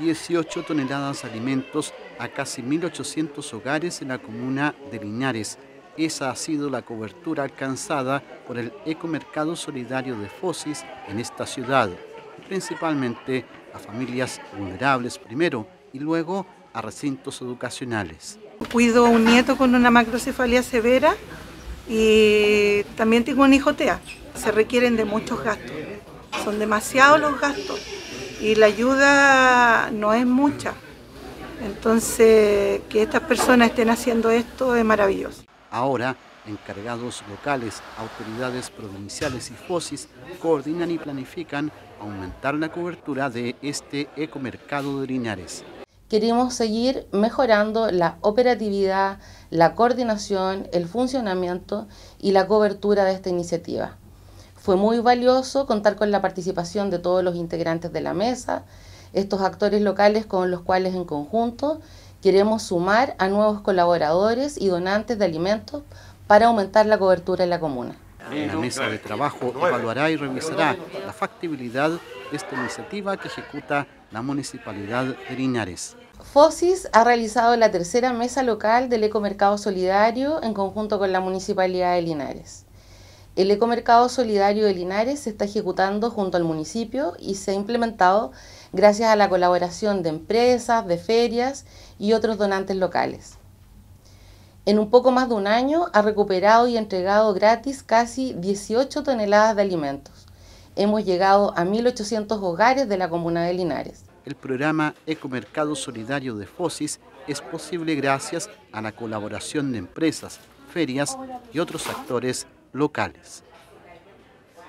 18 toneladas de alimentos a casi 1.800 hogares en la comuna de Linares. Esa ha sido la cobertura alcanzada por el Ecomercado Solidario de Fosis en esta ciudad, principalmente a familias vulnerables primero y luego a recintos educacionales. Cuido a un nieto con una macrocefalia severa y también tengo un hijo TEA. Se requieren de muchos gastos, son demasiados los gastos y la ayuda no es mucha. Entonces, que estas personas estén haciendo esto es maravilloso. Ahora, encargados locales, autoridades provinciales y FOSIS coordinan y planifican aumentar la cobertura de este ecomercado de Linares. Queremos seguir mejorando la operatividad, la coordinación, el funcionamiento y la cobertura de esta iniciativa. Fue muy valioso contar con la participación de todos los integrantes de la mesa, estos actores locales con los cuales en conjunto queremos sumar a nuevos colaboradores y donantes de alimentos para aumentar la cobertura en la comuna. La mesa de trabajo evaluará y revisará la factibilidad de esta iniciativa que ejecuta la Municipalidad de Linares. FOSIS ha realizado la tercera mesa local del Ecomercado Solidario en conjunto con la Municipalidad de Linares. El Ecomercado Solidario de Linares se está ejecutando junto al municipio y se ha implementado gracias a la colaboración de empresas, de ferias y otros donantes locales. En un poco más de un año ha recuperado y entregado gratis casi 18 toneladas de alimentos. Hemos llegado a 1.800 hogares de la comuna de Linares. El programa Ecomercado Solidario de FOSIS es posible gracias a la colaboración de empresas, ferias y otros actores locales.